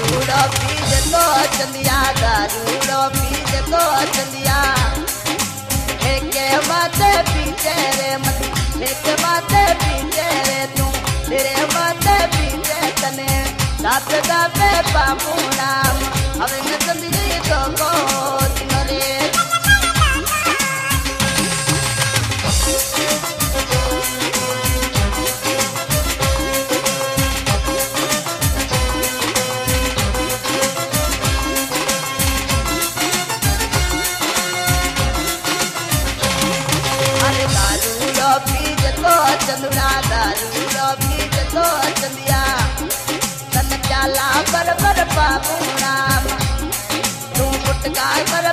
गुड़ो P जतो Chandia दारूड़ो P जतो चंदिया। हेके माते पीछे रे मत हेके माते पीछे रे तू, तेरे माते पीछे तने। दाप दापे पामू राम हमें चंदिया तो को तिनरे पर पर बाबू राम। तू गुटका पर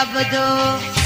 love do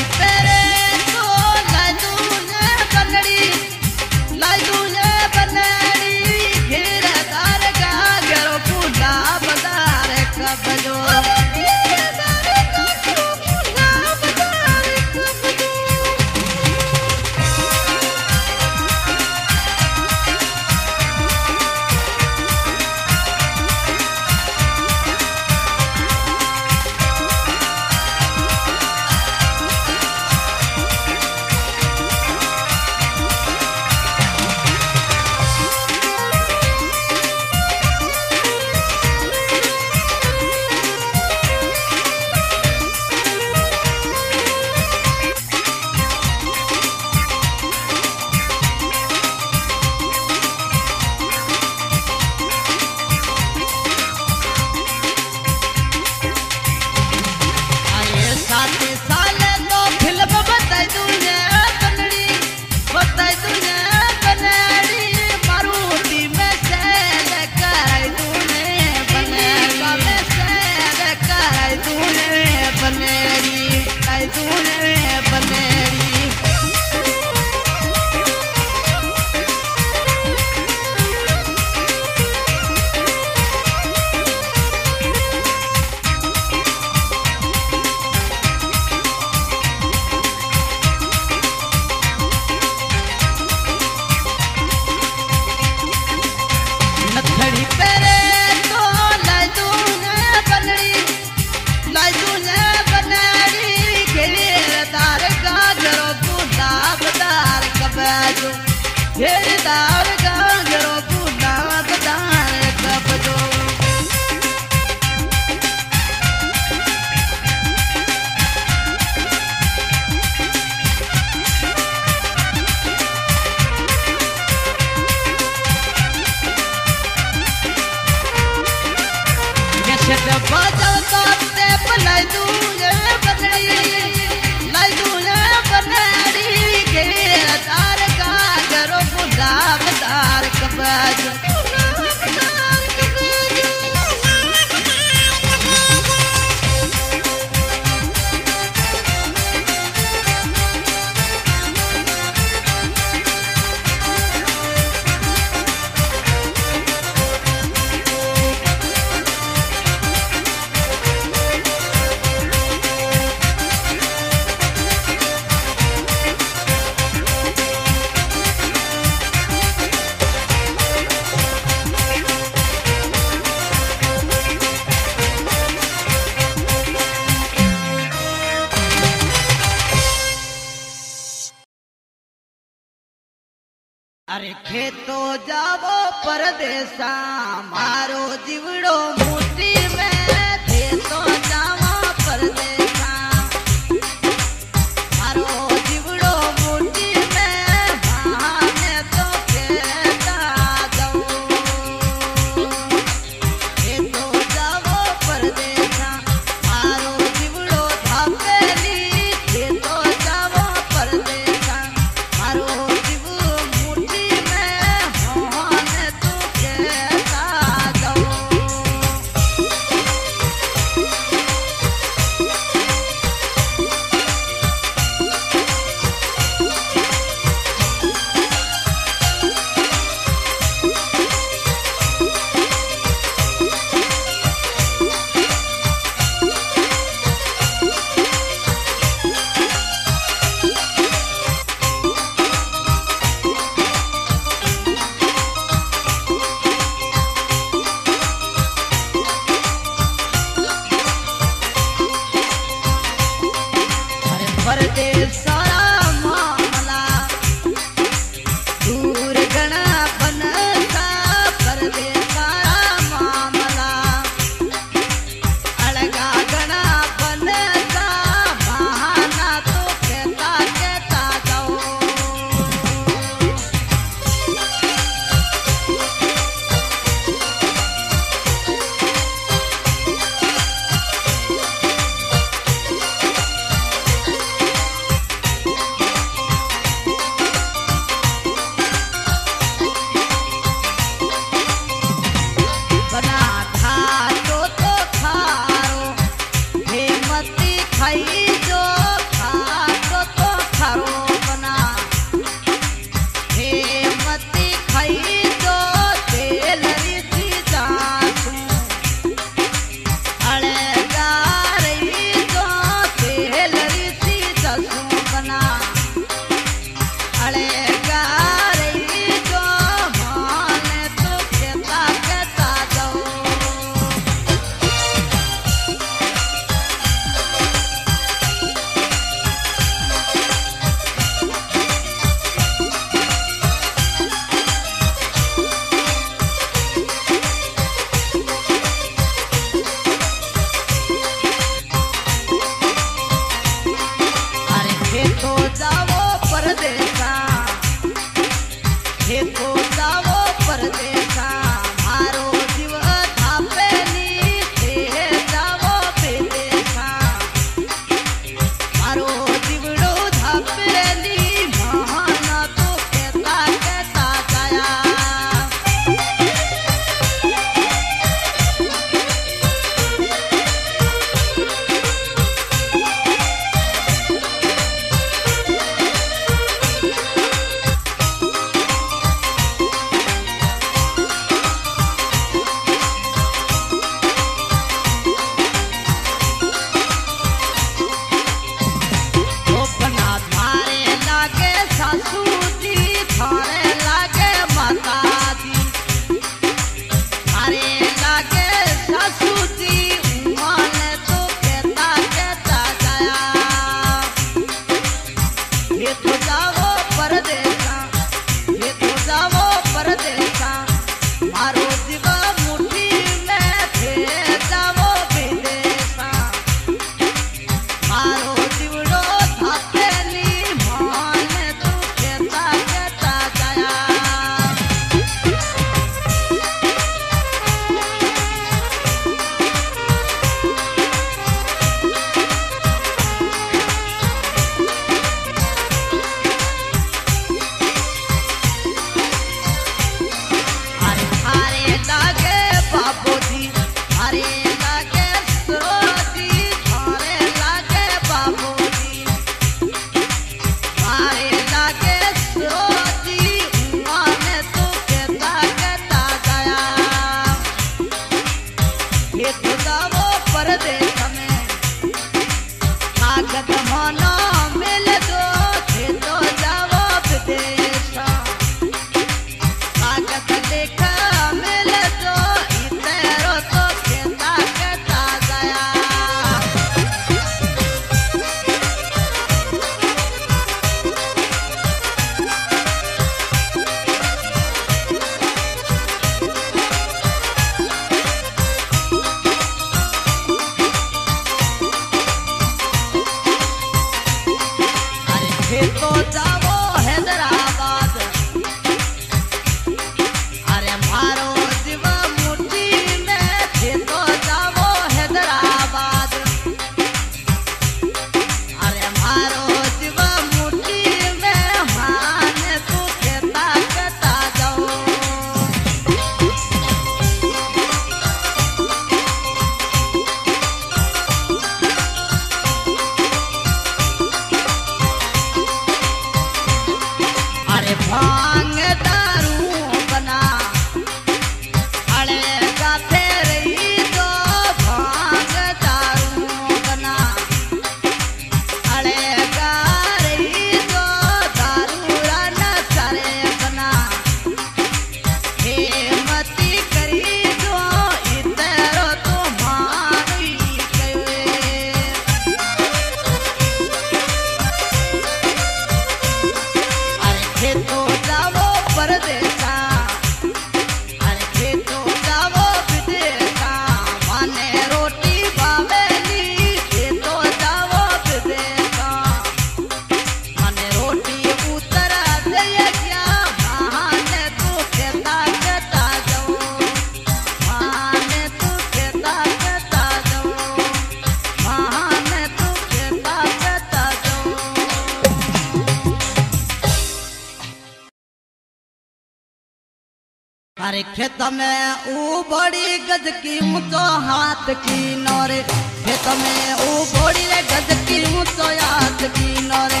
खेत तो में ऊ बड़ी गज की ऊंचो हाथ की नोरे। खेत तो में ऊ बड़ी रे गज की ऊंचो हाथ की नोरे।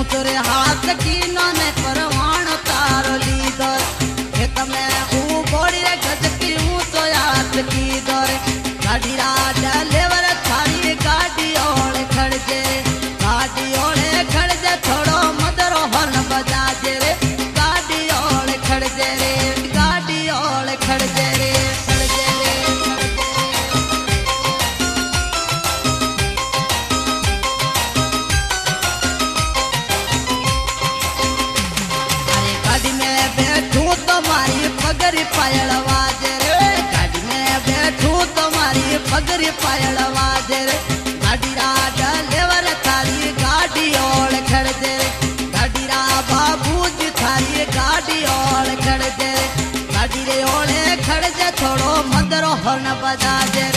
ऊंचो रे हाथ की नोने परवाण तारो लीदर खेत तो में और न बता दे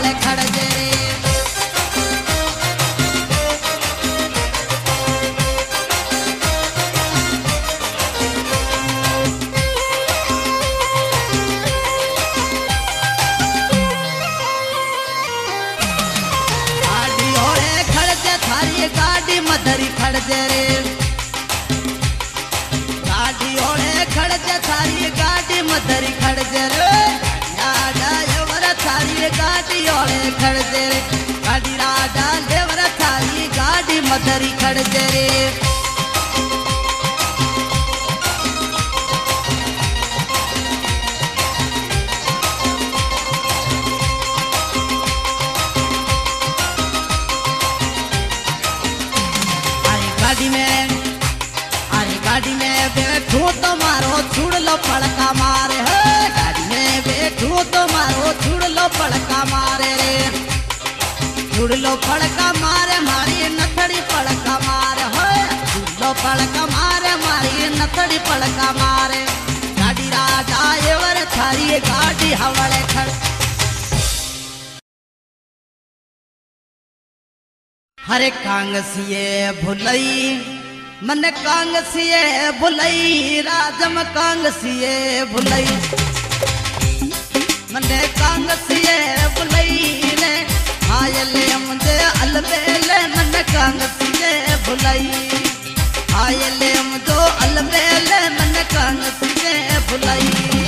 நாளை கடந்து खड़ दे रे गाड़ी राजा देवर थाली गाड़ी मदरी खड़ दे रे झूलो फड़का मारे मारी नथड़ी फड़का मारे। हो झूलो फड़का मारे मारी नथड़ी फड़का मारे। गाड़ी राजा एवर थारी गाड़ी हवड़े खड़ हरे कांगसिए भुलई, मन कांगसिए भुलई, राजम कांगसिए भुलई। मन कांगसिए भुलई आयले मुझे अलबेले मन कांग तुझे भुलाई आयले मुझो अलबेले मन कांग तुझे भुलाई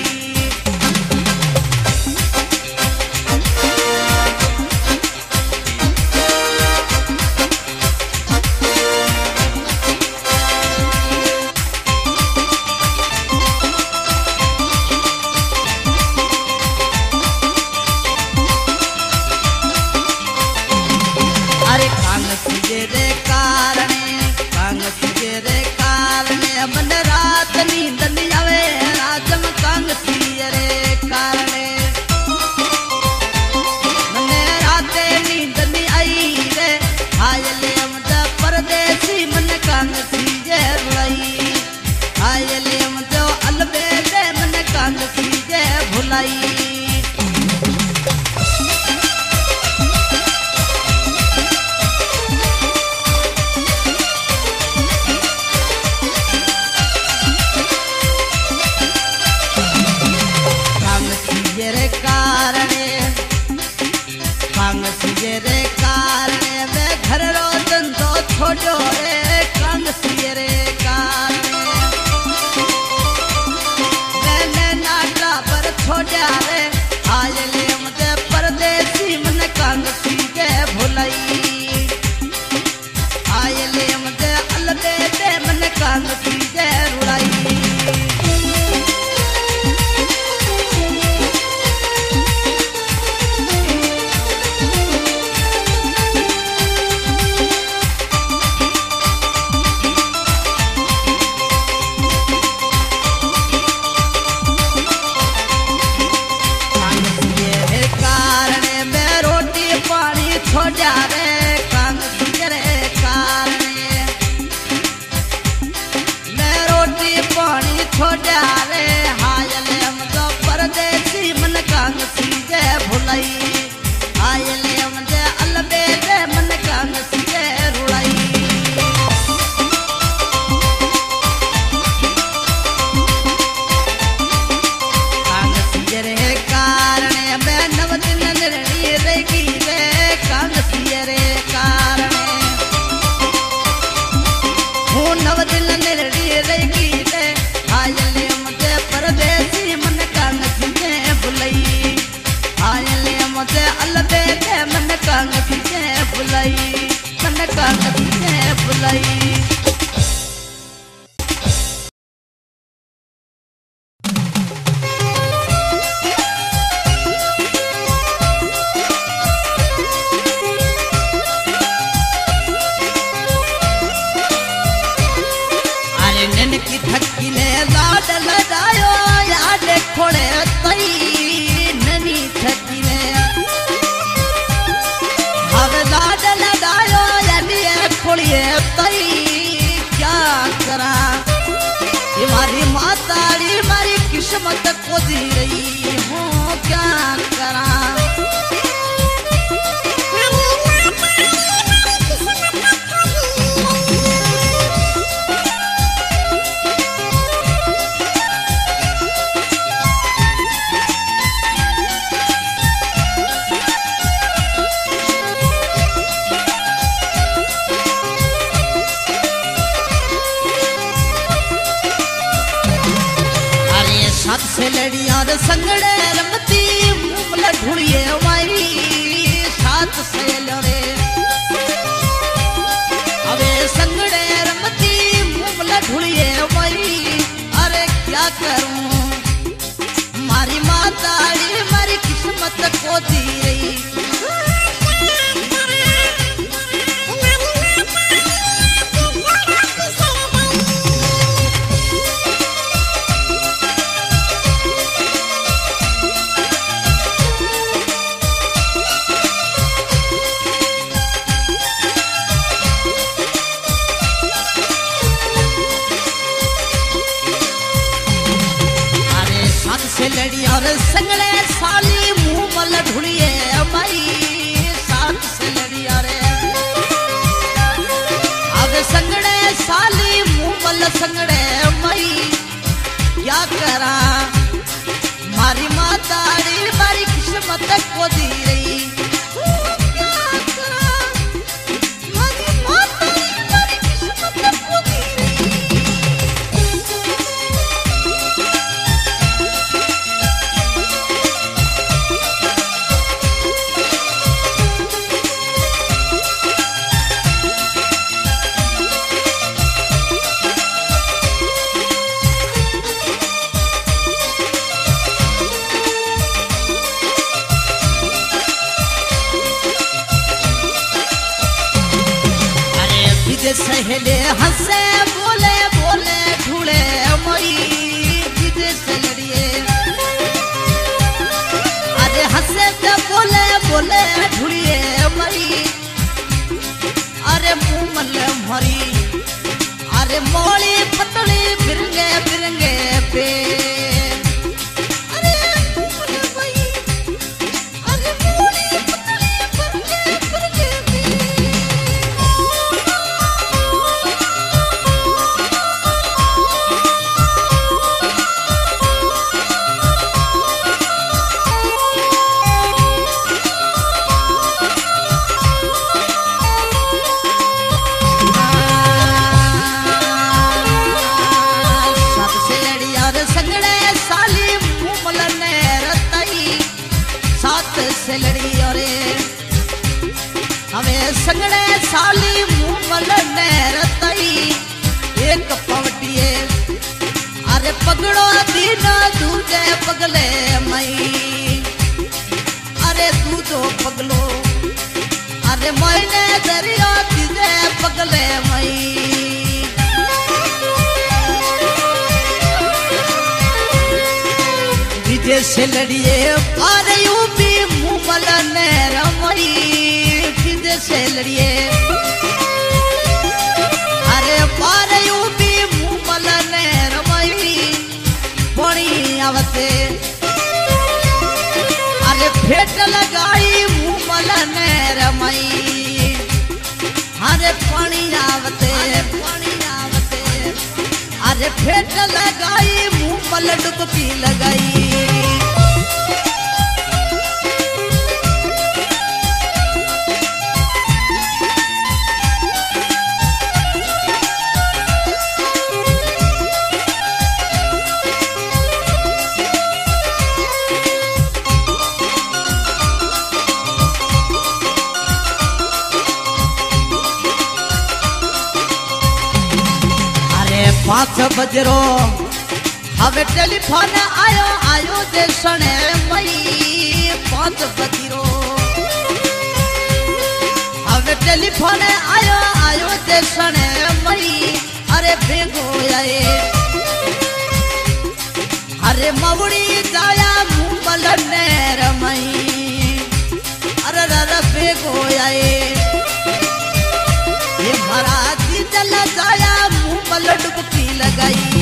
छेलड़िया और संगड़े साली मुँह मल धुड़िए। सेलरिए अरे पार यूपी मुमल ने रमई बणी आवते अरे फेट लगाई मुमल ने रमई। अरे पानी आवते पानी आवते अरे फेट लगाई मुमल डुबकी लगाई। बजरो हवे टेलीफोन आयो आयो जे सणे मई पाँच बजरो। हवे टेलीफोन आयो आयो जे सणे मई, अरे भेगो आए। अरे मवड़ी जाया मुंबल नेर मई, अरे रर भेगो आए। ये महाराज जल जाया मुंबल डुबकी। लगाई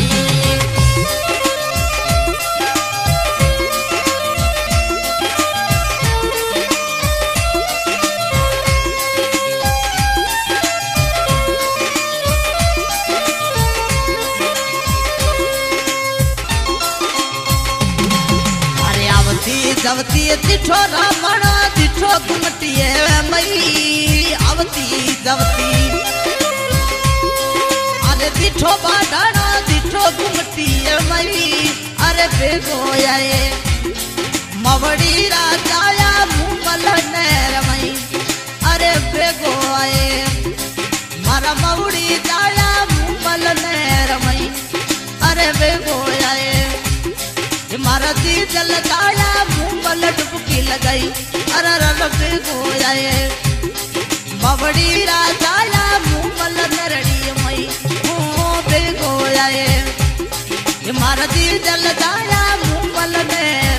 ये चिठो रावण चिठो मई, आवती जवती। अरे चिठो बाडा चिठो गुमटिए मई, अरे बेगो आए मवड़ी राजाया मुमल नैर मई, अरे बेगो आए मारा मवड़ी जाया मुमल नैर मई, अरे बेगो आए ये मारा दी जल गाया मुंबल डुबकी लगाई अरे रब हो जाए। बबड़ी राजाया मुंबल नरड़ी मई हो पे हो जाए। मारा दी जल गाया मुंबल नेर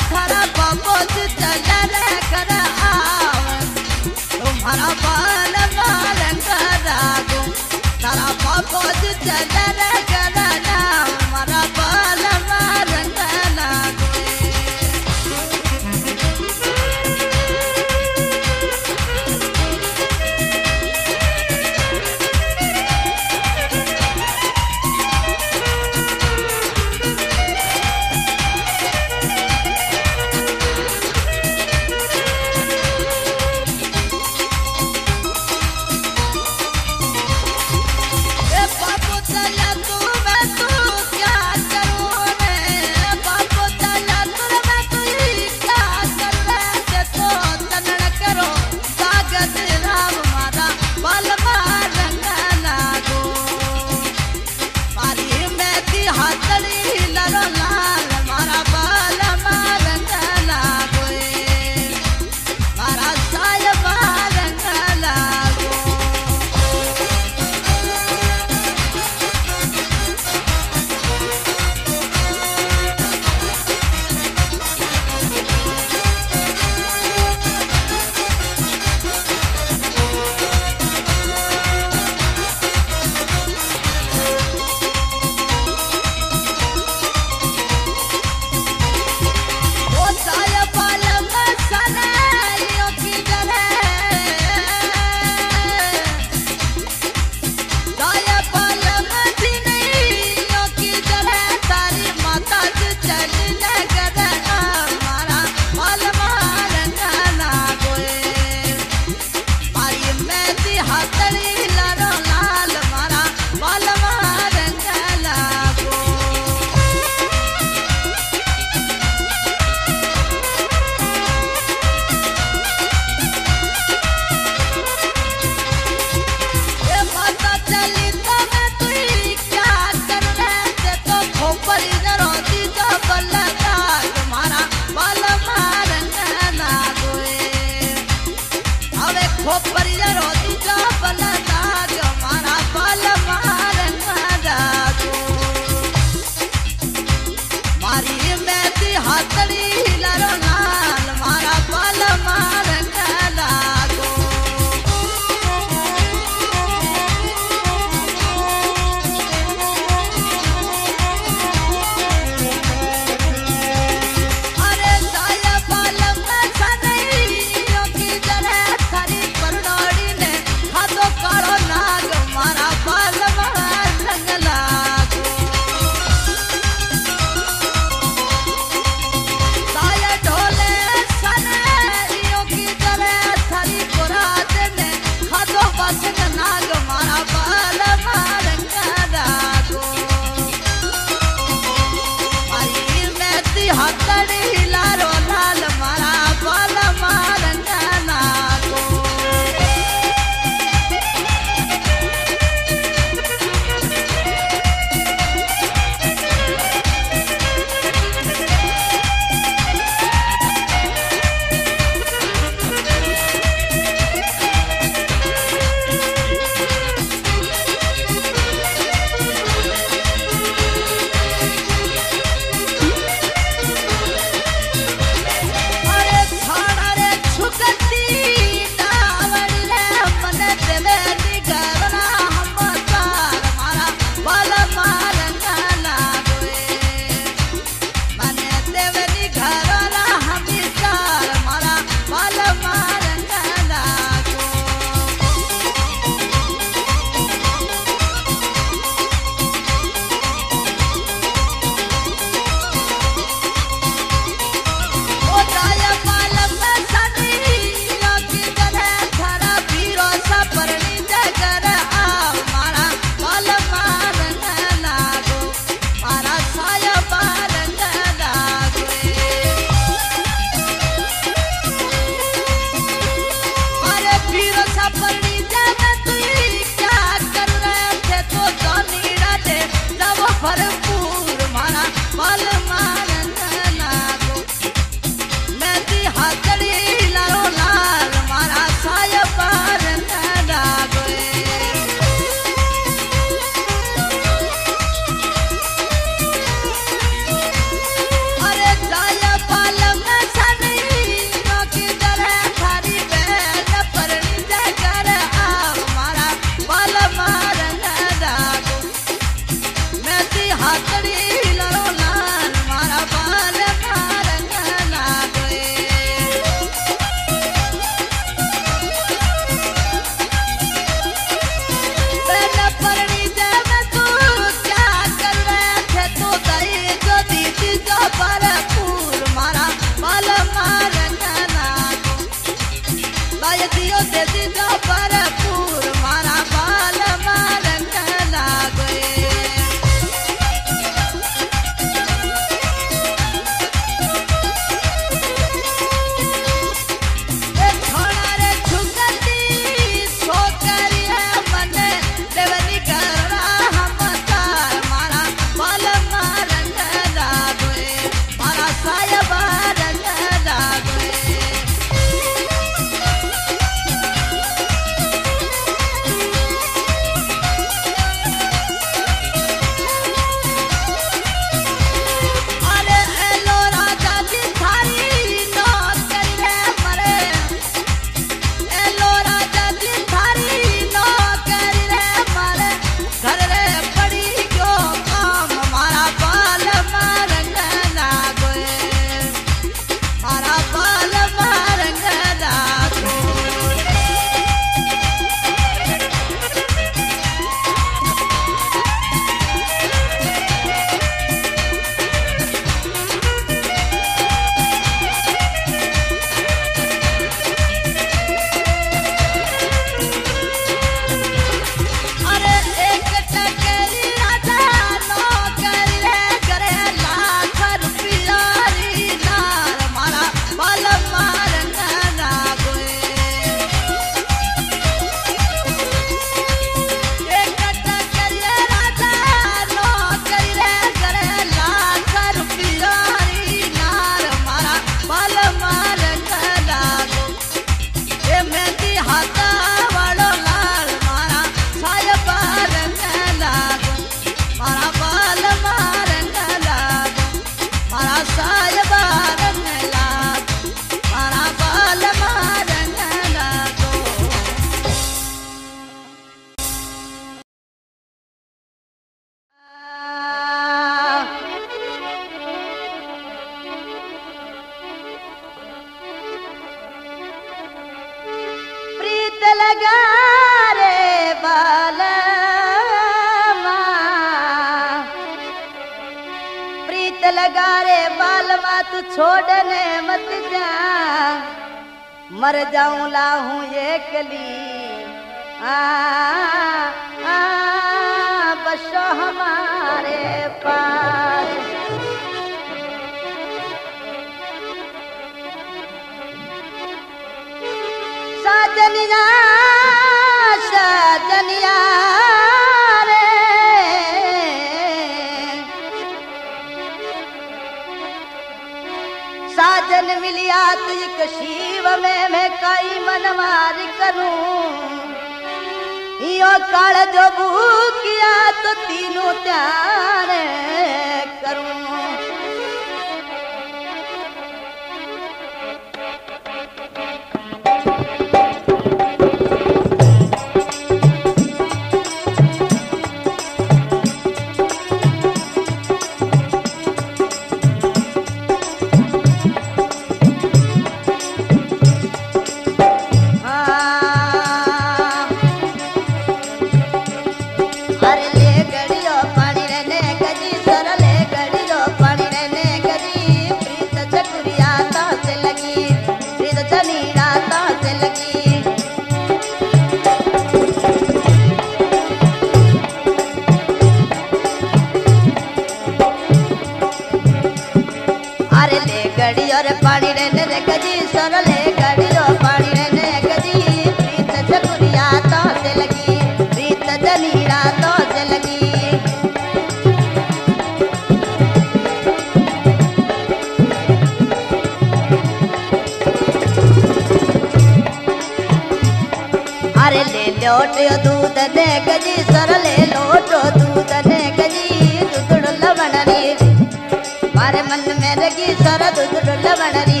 सर बन लवणरी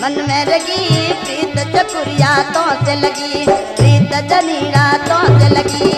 मन में लगी प्रीत चकुरिया तो से लगी, प्रीत जनीरा तो से लगी।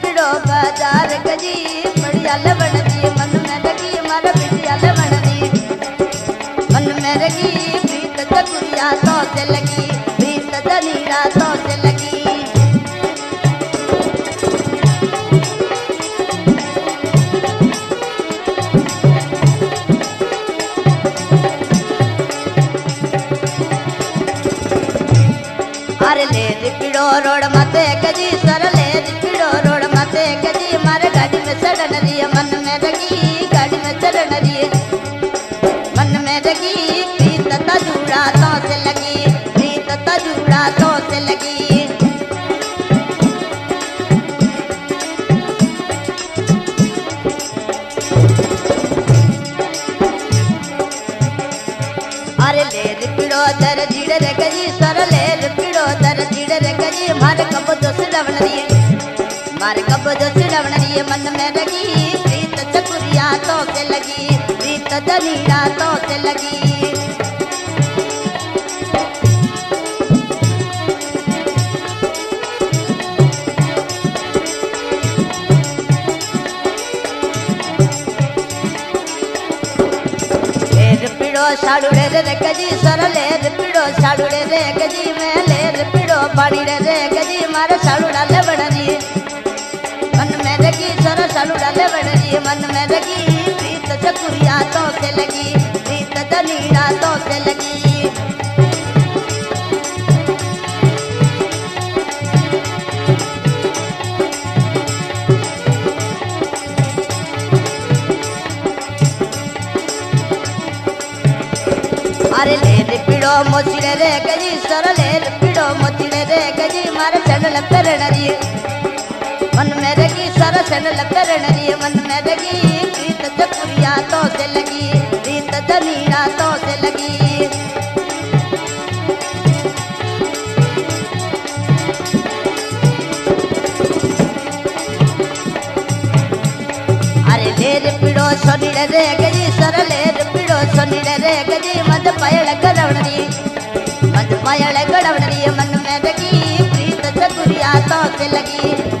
बाज़ार गजी बढ़िया लवण दी, मन में लगी मार बिटिया लवण दी। मन में लगी प्रीत चकुरिया तो से लगी, प्रीत जनीरा तो से लगी। अरे ले रिपिड़ो रोड मते गजी चढ़न रही मन में रगी गाड़ी में चढ़न रही मन में रगी प्रीत तजुड़ा तो से लगी, प्रीत तजुड़ा तो से लगी दर जीड़ रे गजी सर ले रिपिड़ो दर जीड़ रे गजी मारे कब दोस रवण रिए मारे कब दोस रवण रिए मन में लगी, प्रीत चकुरिया तो से लगी, प्रीत जनीरा तो से लगी। ले साड़ू रे रे गजी, सर ले पिड़ो साड़ुड़े रे गजी, में लेर पिड़ो पानी रे रे गजी, मारे साड़ुड़ा ले बड़री बड़री मन में रगी प्रीत चकुरिया तो से लगी, प्रीत दनीड़ा तो से लगी। अरे ले पिड़ो मोचिड़े रे गजी, सर ले पिड़ो मोचिड़े रे गजी, मारे पेरणरी मन में सर चढ़ल पेरणरी मन में रगी प्रीत चकुरिया तो से लगी। प्रीत दनीड़ा तो से लगी। अरे लेर पिड़ो सोनीड़े रे गजी, सर लेर पिड़ो सोनीड़े रे गजी। मद पयळ गडवणरी मद पयळ गडवणरी मन में लगी प्रीत चकुरिया तो से लगी।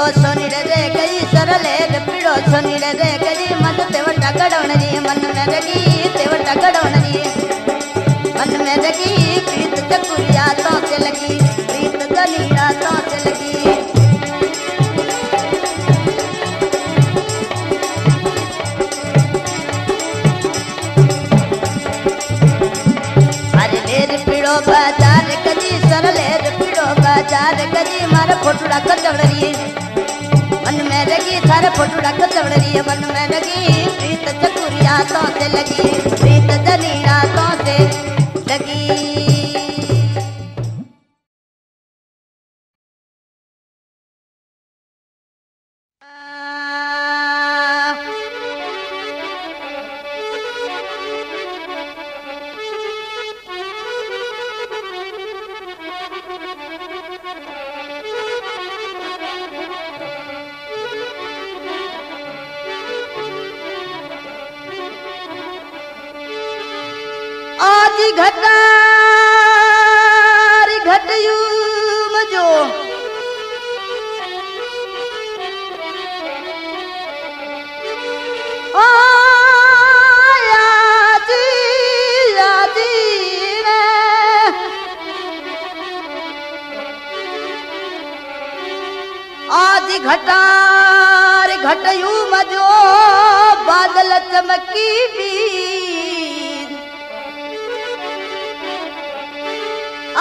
पिड़ो सोनीड़े रे गई सर लेर पिड़ो सोनीड़े रे गई मत तेवटा गडवणरी मन में लगी तेवटा गडवणरी मन में लगी प्रीत चकुरिया तो से लगी प्रीत दनीड़ा तो से लगी अरे लेर पिड़ो बाज़ार गजी सर लेर पिड़ो बाज़ार गजी मारे फोटुड़ा लगी थारे फोटुड़ा कर जवड़री मन में लगी प्रीत चकुरिया तो से लगी प्रीत दनीड़ा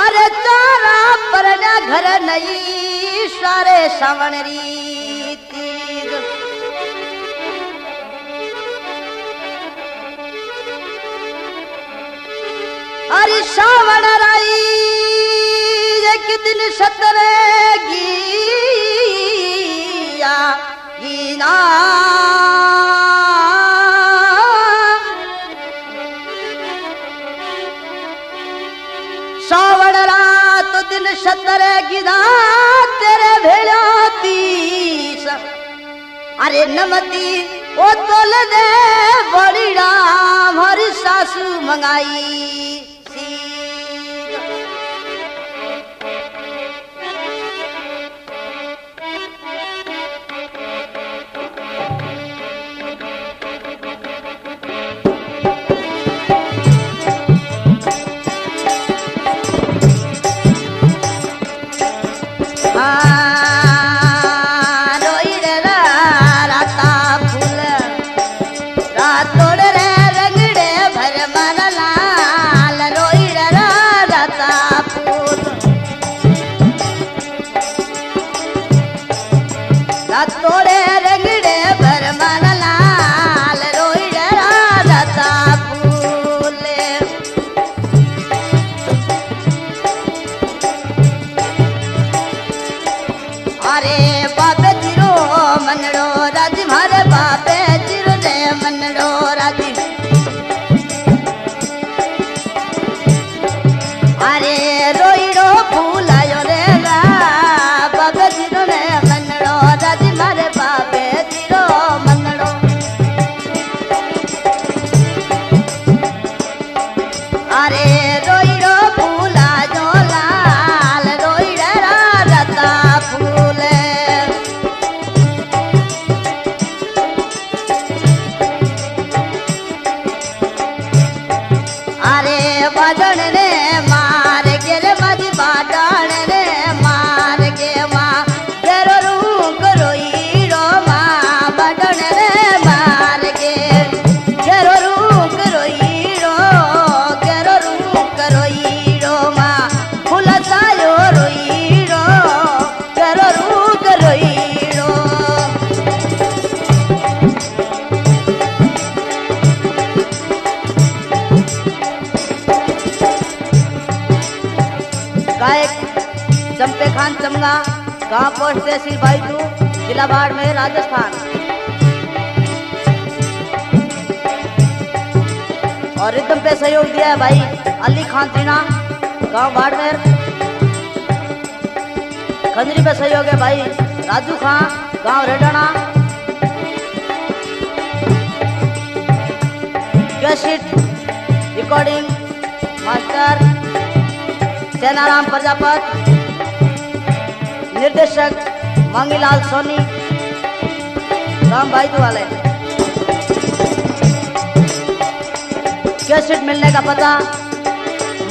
अरे चारा परना घर नई सारे श्रवण रीति. अरे श्रावण राई एक दिन सतरे गिया गीना. अरे नमती ओ तोल दे बड़ी राम हरी सासू मंगाई 啊。और तहसील बाईटू जिला में राजस्थान। और रिदम पे सहयोग दिया है भाई, अली खान जीना, गाँव बाड़मेर खंजरी पे सहयोग है भाई, राजू खान गाँव रेडाना रिकॉर्डिंग मास्टर सेनाराम प्रजापत। निर्देशक मंगीलाल सोनी, राम भाई दुआले। कैसेट मिलने का पता,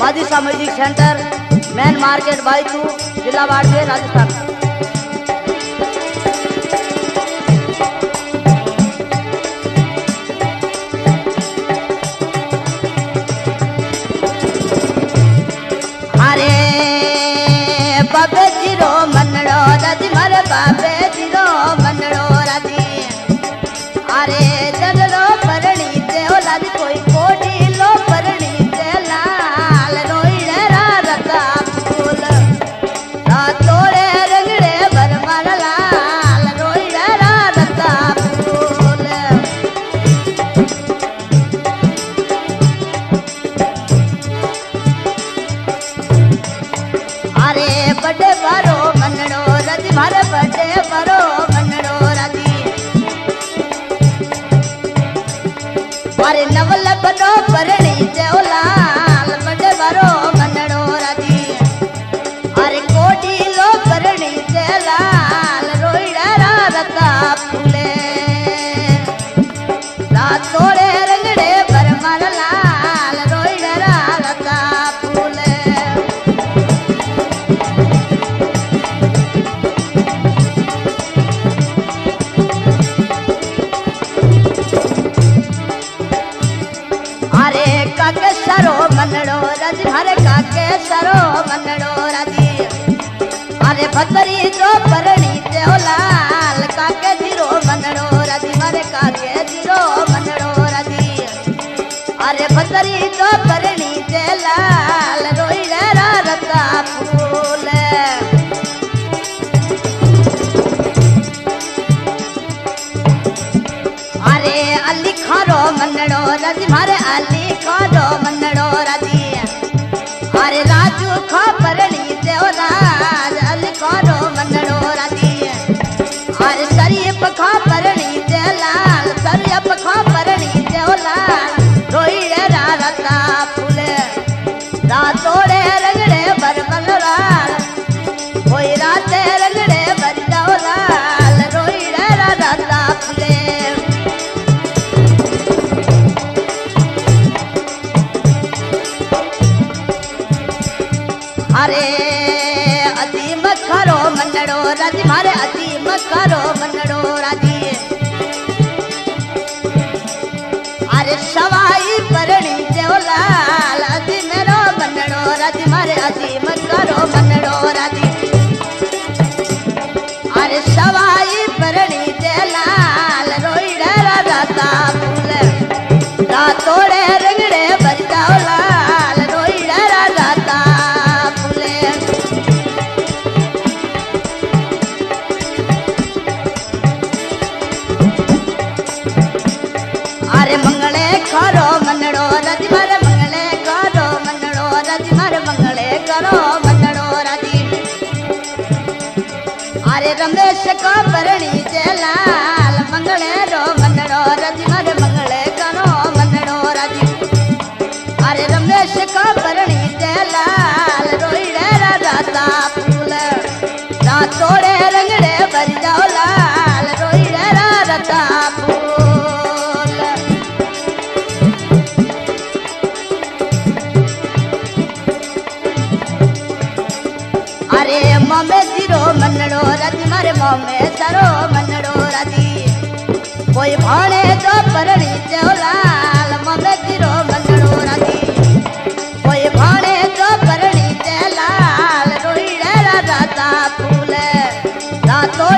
Maji music centre, main market Baichu जिला बाड़े राजस्थान। Bye. करी तो परणी जलाल रोई रा रता फूल। अरे अली खारो मंडड़ो राज़ी, मारे अली खारो मंडड़ो राज़ी। अरे राजू खो परणी देव राज, अली खारो मंडड़ो राज़ी। अरे सरियप खो परणी जलाल सरियप खो परणी देव लाल। કરો બંદડો રાજી અરે સવાઈ પરણી દેવલા લાજી મેરો બંદડો રાજી મારે અજી रमेश को भरणी चला 啊走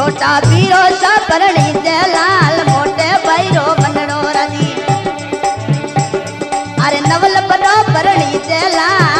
छोटा पीरो सा परणी दे लाल मोटे भैरो मनड़ो रज़ी अरे नवल बनो परणी दे लाल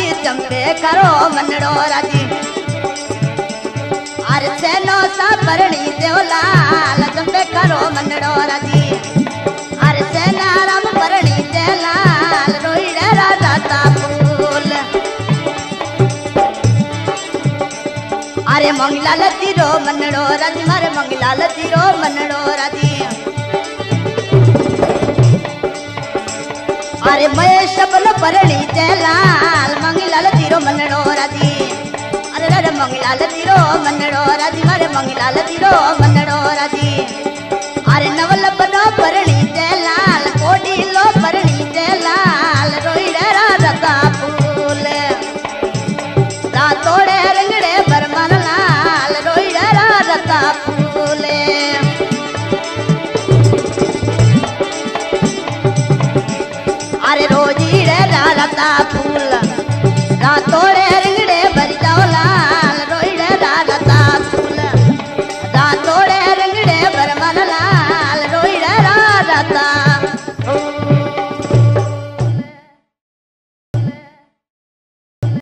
चंपे करो मनड़ो राज़ी। अरे सेनो सा परणी देव लाल, चंपे करो मनड़ो राज़ी। अरे सेना राम परणी दे लाल रोईड़े राजा ता फूल। अरे मंगलाल ज़ीरो मनड़ो राज़ी, मारे मंगलाल ज़ीरो मनड़ो राज़ी। अरे मैं बल परणी ते लाल, मंगलाल तीरो मनड़ो राज़ी अरे रे मंगलाल तीरो मनड़ो राज़ी मारे मंगलाल तीरो मनड़ो राज़ी अरे नवल बनो परणी Shut.